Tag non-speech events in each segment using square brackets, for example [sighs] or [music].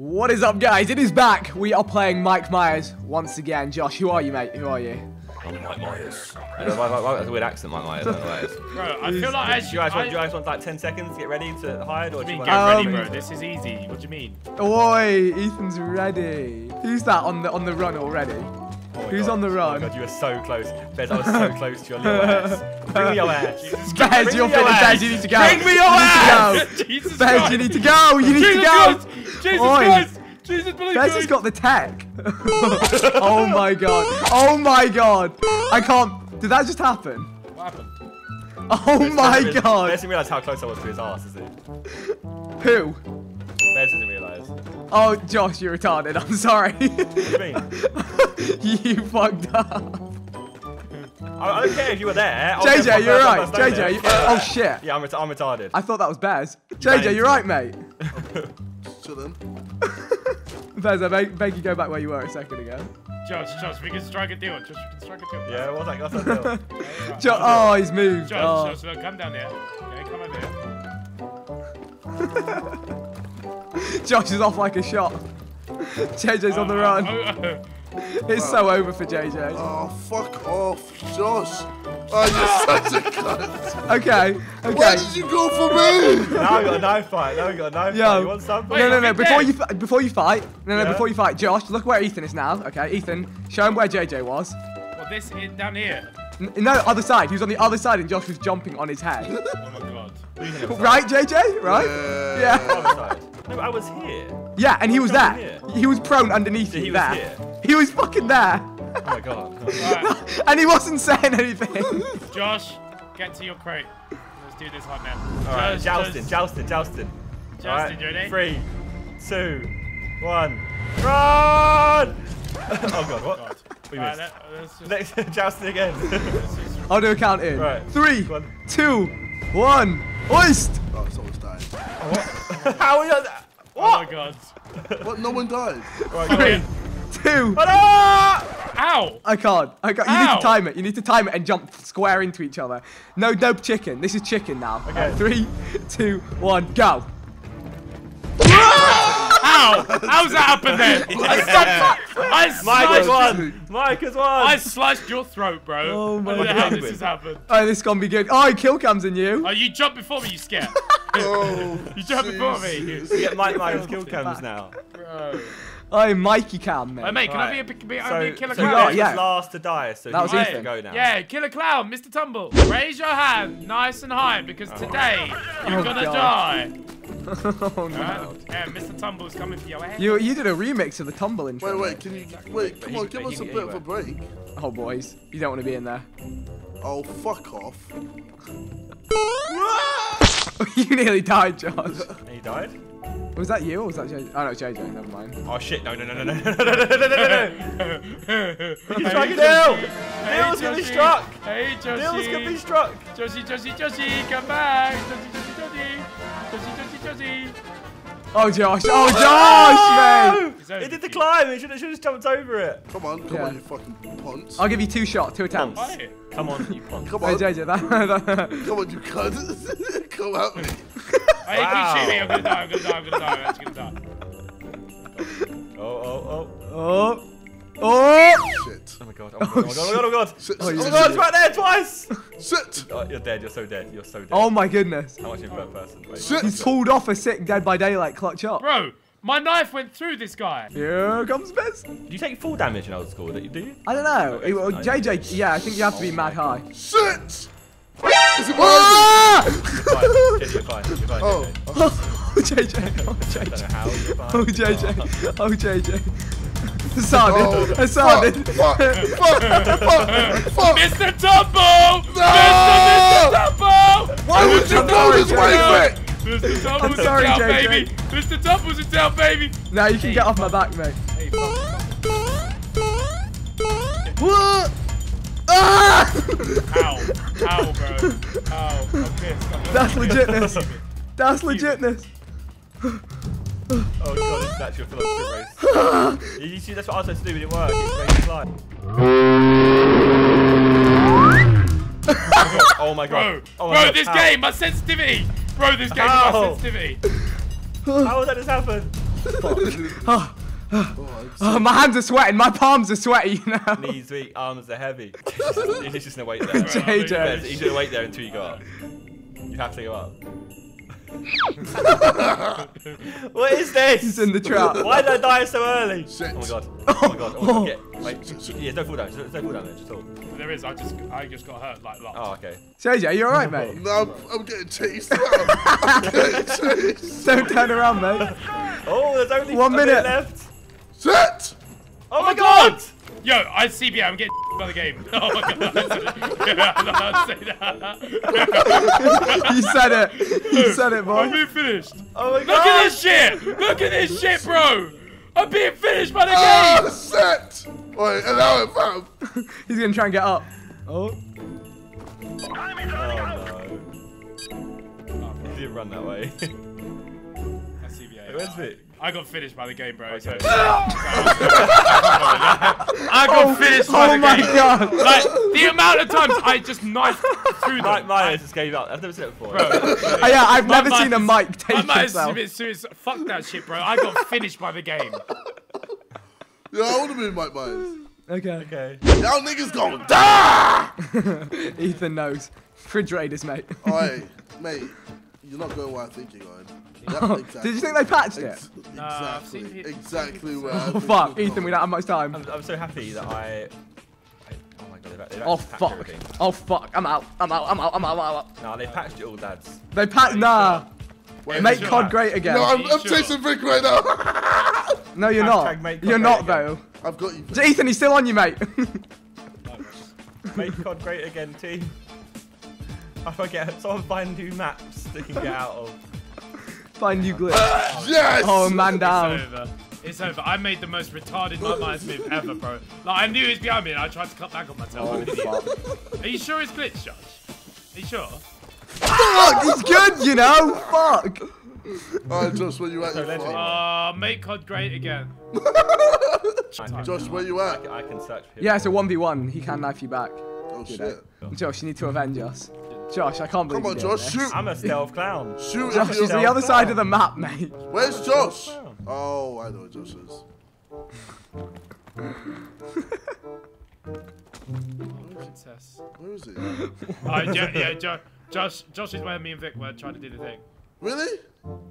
What is up, guys? It is back. We are playing Mike Myers once again. Josh, who are you, mate? Who are you? I'm Mike Myers. That's a weird accent, Mike Myers. I don't know what that is. Bro, I feel like as Do you guys, want, do you guys want like 10 seconds to get ready to hide, or do you mean, want get ready, Um, bro. This is easy. What do you mean? Oi, Ethan's ready. Who's that on the on the run already? Oh Who's God. on the Oh run? my God, you were so close. Bez, I was so [laughs] close to your little ass. Bring me your ass. Jesus Bez, you're finished. ass. Bez, you need to go. Bring me your You need to ass. go. Jesus Bez, Christ. you need to go. You need Jesus to go. Christ. Jesus Oi. Christ. Jesus, believe Bez has got the tech. [laughs] oh my god. Oh my god. I can't. Did that just happen? What happened? Oh Bez my doesn't- Bez god. didn't realise how close I was to his ass, is it? Who? Bez didn't realise. Oh, Josh, you're retarded. I'm sorry. do you mean? [laughs] you fucked up. I, I don't care if you were there. I was there JJ, you're right. JJ, there. you, oh shit. Yeah, I'm, ret- I'm retarded. I thought that was Bez. ran JJ, you're right, mate. [laughs] To them. Bez, I beg, beg you go back where you were a second ago. Josh, Josh, we can strike a deal. Josh, we can strike a deal. Yeah, what's that? What's that deal? [laughs] Jo- oh, he's moved. Josh, Oh. Josh, look, come down here. Okay, come over here. [laughs] Josh is off like a shot. [laughs] JJ's on the oh. run. Oh, It's so over for JJ. Oh, fuck off, Josh. Oh, you're [laughs] such a cunt. Okay, okay. Why did you go for me? now we got a knife fight. Now we got a knife Yo. fight. You want some? Wait, No, no, no. Before dead. you fi- before you fight, no, no. Yeah? Before you fight, Josh, look where Ethan is now. Okay, Ethan, show him where JJ was. well, this is down here. N- no, other side. He was on the other side, and Josh was jumping on his head. [laughs] Oh my god. right, JJ? Right? Yeah. Other side. No, I was here. Yeah, and he was there. Jumping He was prone underneath So you he was there. here? He was fucking there, Oh my god. Right, [laughs] and he wasn't saying anything. [laughs] Josh, get to your crate. Let's do this hot now. Alright, Josh, jousting, Josh, jousting, jousting. Jousting, Alright, you ready? Three, two, one, run! [laughs] oh god, what? We Alright, missed. let- let's just- Next, jousting again. I'll do a count in. Right. Three, One. two, one. Hoist! Oh, someone's died. How are you? Oh my god. What? No one died. Right, Three, in. two. Ah! Ow! I can't. I can't. You need to time it. You need to time it and jump square into each other. No, dope chicken. This is chicken now. Okay. Right, three, two, one, go. Ow! How's that happen then? [laughs] I stuck. I Mike has sliced. won. Mike has won. I sliced your throat, bro. Oh my I don't know how God. this has happened. Oh, this is gonna be good. Oh, kill cams in you. Oh, you jumped before me, you scared. Oh, [laughs] [laughs] You jumped before me. Jesus. We get Mike Myers kill cams now. Bro. Oh, Mikey cam, mate. Hey, mate, can I be a, be, So, I'll be a killer so you clown? are, Bez yeah. was last to die, so That was he Ethan. to go now. Yeah, killer clown, Mr. Tumble. [laughs] Raise your hand nice and high because oh. today [laughs] oh, you're Oh, gonna God. die. [laughs] oh no. Right? Yeah, Mr. Tumble's coming for your ass. You you did a remix of the tumble intro. Wait, wait, can you, wait, come on, give us a bit of a break. Oh boys, you don't want to be in there. Oh, fuck off. you nearly died, Josh. And he died? Was that you or was that JJ? Oh no, JJ. Never mind. Oh shit, no, no, no, no, no, no, no, no, no, no, no, no. He's strike it down. Deal's gonna be struck. Hey, Joshi. Deal's gonna be struck. Joshi, Joshi, Joshi, come back. Joshi, Joshi, Joshi. Joshi, Joshi, Joshi. Oh Josh. Oh Josh, mate. He's over He did the you. climb. He should have just jumped over it. Come on, come Yeah. on, you fucking punts. I'll give you two shots, two attempts. Punts. Why? Come on, you punk. Come Hey on, JJ, that, that come on, you cunt. come at me. Hey, Wow. keep shooting me. I'm gonna die. I'm gonna die. I'm gonna die. I'm actually gonna die. Oh, oh, oh. oh oh. Shit. Oh my god, oh my god, oh my god, oh my god, oh my god. [laughs] Sit, Oh, sit, you Oh sit, my god, it's right there twice. sit. Oh, you're dead, you're so dead, you're so dead. Oh my goodness. How much in third person? Wait. Shit. He's pulled off a sick Dead by Daylight clutch up. Bro, my knife went through this guy. Here comes Bez. Do you take full damage in old school? Do you? Do you? I don't know. Okay, Well, fine. JJ, yeah, I think you have to be mad high. Shit. Is it behind Ah! Fine, you're fine, you're fine. Oh. okay. [laughs] Oh, JJ. Oh, I don't JJ. know how you're fine. Oh, JJ. Oh, JJ. [laughs] Hassan, Oh, Hassan. Fuck, fuck, fuck, fuck. Mr. Tumble! No! Mr. Mr. Tumble! Why would you I'm go sorry, this way, JJ. Vic? Mr. Tumble's I'm sorry, in town, JJ. baby! Mr. Tumble's in town, baby! Now you can get off my back, mate. Hey, fuck. What? Ah! Ow. Ow, bro. Ow. I'm pissed. I'm That's legitness. That's legitness. Oh god, this is actually a full race. [laughs] you, you see, that's what I was supposed to do, but it didn't. It's made me fly. [laughs] oh my god. Bro, Oh my bro, god. this How? game, my sensitivity! Bro, this game, How? my sensitivity! How did that just happen? Oh, Oh, [sighs] I'm oh, my hands are sweating. My palms are sweaty, you know. Knees weak, arms are heavy. [laughs] [laughs] He's just gonna wait there. JJ. He's gonna wait there until you go up. You have to go up. [laughs] what is this? He's in the trap. Why did I die so early? Shit. Oh my god. Oh my oh god. Oh my god. Get, wait. Yeah, don't fall down. Don't don't fall down there. Just fall. There is. I just I just got hurt like lots. Oh, okay. JJ, you alright, mate? No, I'm, I'm getting chased. I'm getting chased. Don't turn around, mate. Oh, there's only One a bit minute. left. Shit! Oh, oh my god! Yo, I CBA. I'm getting [laughs] by the game. Oh my god. I'm not allowed to say that. [laughs] You said it. You said it, bro. I'm being finished. Oh my Look god! Look at this shit! Look at this shit, bro! I'm being finished by the Oh, game! shit! Wait, allow it, fam. [laughs] He's gonna try and get up. Oh. Oh, oh no. Oh, he didn't run that way. That's CBA. Where's Vic? I got finished by the game, bro. So. Okay. [laughs] I got oh, finished by Oh the my game. god. Like the amount of times I just knifed through My, them. my just gave up. I've never seen it before. Oh, [laughs] yeah, I've My never seen a mic is- take My mind is himself. a bit serious. Fuck that shit, bro. I got finished by the game. [laughs] Yeah, I would have been Mike Myers. Okay. Okay. Y'all niggas gonna die! Ethan knows. Refrigerators, mate. Oi, mate, you're not going where I think you're going. Yep, exactly. [laughs] Did you think they patched it? Ex- Nah, I've seen exactly, people- exactly where Oh think fuck, you're Ethan, we don't have much time. I'm, I'm so happy that I. I oh my god, they've, they've Oh fuck. everything. Oh fuck. I'm out. I'm out. I'm out. I'm out. I'm out. No, they patched it all, dads. They patched. Nah. Wait, Make sure. COD great again. No, I'm, I'm sure? chasing Vic right now. [laughs] No, you're Hashtag not. make You're not great though. I've got you. Vic. Ethan, he's still on you, mate. [laughs] Make COD great again, team. How do I get? Someone find new maps they can get out of. Find you glitch. [laughs] Yes! Oh man down. It's over. It's over. I made the most retarded Mike Myers move ever, bro. Like I knew he was behind me, and I tried to cut back on myself. Oh I'm an idiot. fuck. Are you sure it's glitched, Josh? Are you sure? Fuck, he's good, you know. Fuck. Alright, Josh, where you at? You legend. Uh, make COD great again. [laughs] Josh, where you at? I can search for him. Yeah, it's a one v one. He can knife you back. Oh shit. Josh, you need to avenge us. Josh, I can't believe. Come on, you did Josh, this. shoot! I'm a stealth clown. Shoot! Josh, if he's the other side of the map, mate. Where's Josh? Oh, I know where Josh is. Success. Where is he? Uh, yeah, yeah, Jo- Josh. Josh is where me and Vic were trying to do the thing. Really?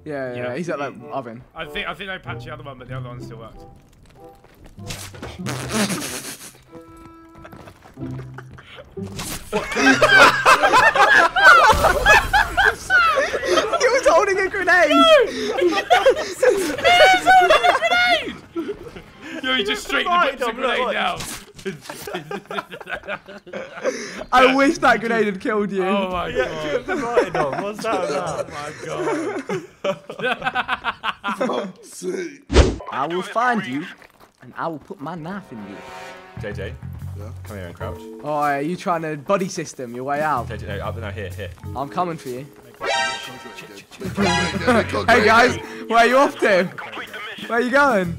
Yeah, yeah, Yeah. he's at the oven. I think I think they patched the other one, but the other one still worked. [laughs] [laughs] He was holding a grenade. Yo, he just straightened Right, the Dom, grenade look, down. I wish that grenade had killed you. Oh my Yeah, god. you have on. What's that oh about? my god. I will find you, and I will put my knife in you. JJ, Yeah. come here and crouch. Oh, are you trying to buddy system your way out? JJ, no, up, uh, no, here, here. I'm coming for you. hey Hey guys, where are you off to? Where are you going?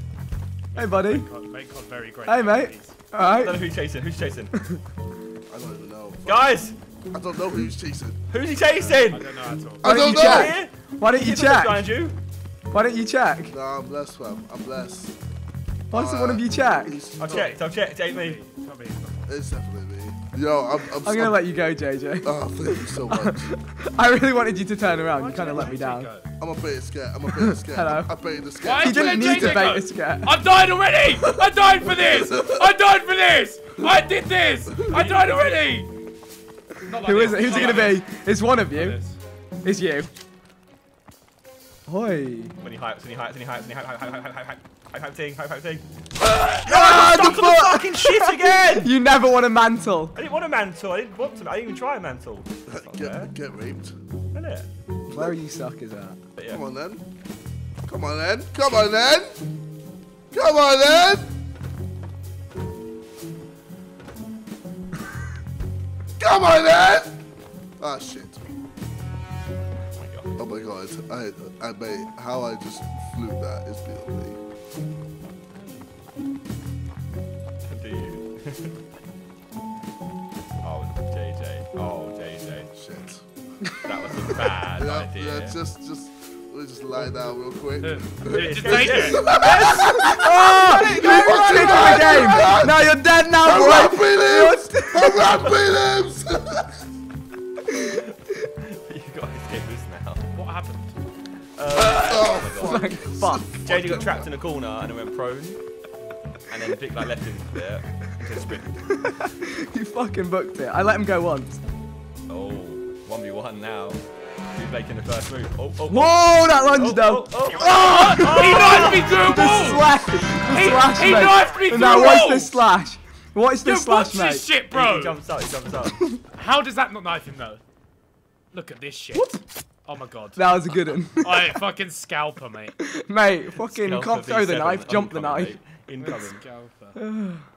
Hey buddy. God, Make COD very great. Hey mate. All right. I don't know who's chasing. Who's chasing? [laughs] I don't even know. Guys, I don't know who's chasing. who's he chasing? I don't know at all. I don't you know. check? Why don't you check? behind you. Why don't you check? Nah, I'm blessed, fam. I'm blessed. Why doesn't one of you check? He's- I've checked. I've checked. It ain't me. Tell me. It's definitely me. Yo, I'm. I'm, I'm gonna let you go, JJ. Oh, thank you so much. [laughs] I really wanted you to turn around. You kind of let me down. I'm a bit scared. I'm a bit [laughs] scared. Hello. I'm baiting the Why scared. You did didn't need to bait the scare. I died already! I died for this! I died for this! I did this! I died already! Like Who is it? Who's not it gonna like be? It's one of you. It's you. Oi. When he hypes, when he hypes, when he hypes, when he hype, hype, ting, hype, hype, ting. Ah, the on the fucking shit again! [laughs] You never want a mantle. I didn't want a mantle. I didn't want to. I didn't even try a mantle. That's not fair, Get, get raped. isn't it? Where are you suckers at? Yeah. Come on then. Come on then. Come on then. Come on then. [laughs] Come on then. Ah shit. Oh my god. Oh my god. I I mate, how I just flew that is beyond me. Do you? [laughs] oh, JJ. Oh, JJ. Shit. That was a bad [laughs] Yeah, idea. yeah, just just we'll just lie down real quick. [laughs] Just take it. Oh, oh, you fucking the game. Now you're dead now, I'm boy. Prelims! I'm at prelims! Fuck. [laughs] JD got trapped in a corner and then went prone. And then Vic like left him there into sprint. You fucking booked it. I let him go once. Oh, 1v1 now. Who's making the first move? Oh, oh, oh. Whoa, that lunge oh, though. oh, oh. [laughs] oh. He knifed me through a The wall! slash. The He- slash, he mate. knifed me Now, through what's this slash? What is Yo, this slash, watch mate? this shit, bro. He bro! jumps up, he jumps up. How does that not knife him, though? Look at this shit. Oh my god. That was a good one. [laughs] I fucking scalper, mate. mate, fucking Scalper can't throw the V7 knife, jump the incoming, knife. mate. Incoming. Scalper. [sighs] [laughs]